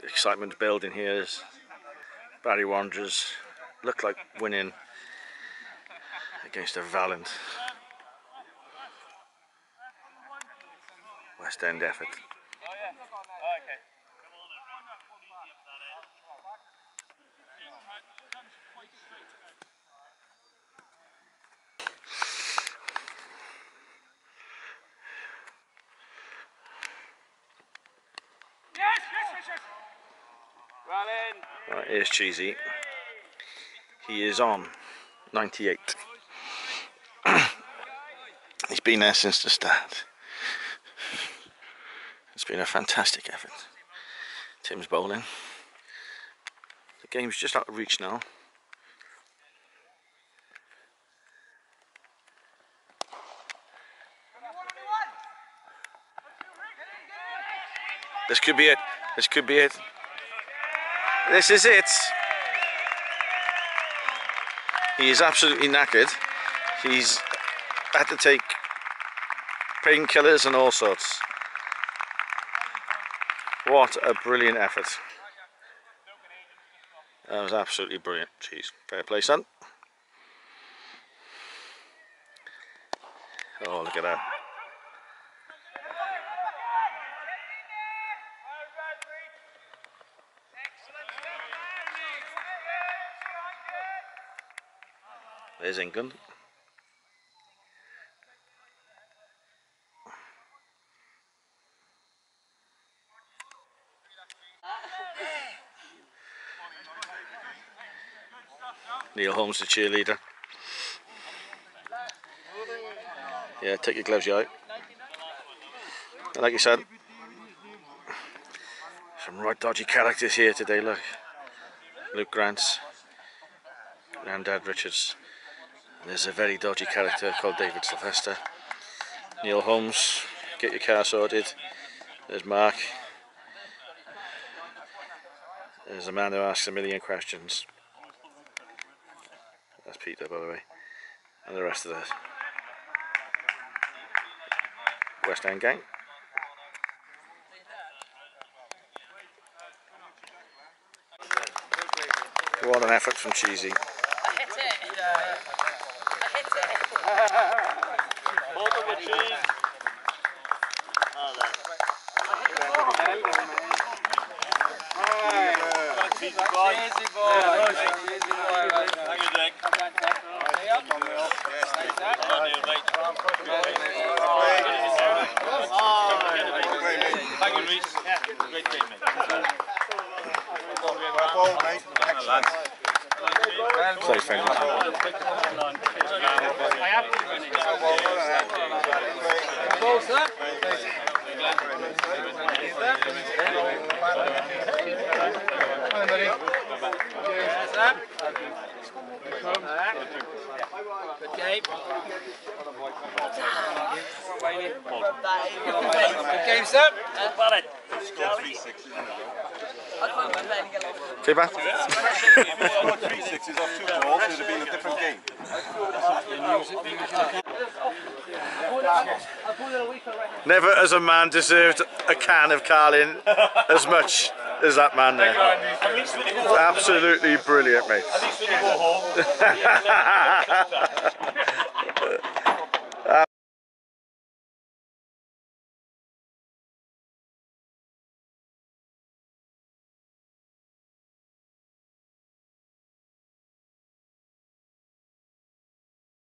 The excitement building here as Barry Wanderers look like winning against a valiant West End effort. Oh, oh, Right, here's Cheesy. He is on 98. He's been there since the start. It's been a fantastic effort. Tim's bowling. The game's just out of reach now. This could be it. This could be it. This is it. He is absolutely knackered. He's had to take painkillers and all sorts. What a brilliant effort. That was absolutely brilliant. Jeez, fair play, son. Oh, look at that. There's England. Neil Holmes, the cheerleader. Yeah, take your gloves out. Like you said, some right dodgy characters here today, look. Luke Grants, Grandad Richards. There's a very dodgy character called David Sylvester. Neil Holmes, get your car sorted. There's Mark. There's a man who asks a million questions. That's Peter, by the way. And the rest of the West End gang. What an effort from Cheesy. I hit it. I hit it. Hold on with cheese. Cheesy boy. Easy boy. Easy boy. Hang your dick. On you, mate. Reach. Great game, mate. Lads. Play friendly. Ball, game. A different game. Never has a man deserved a can of Carling as much as that man there. Absolutely brilliant, mate.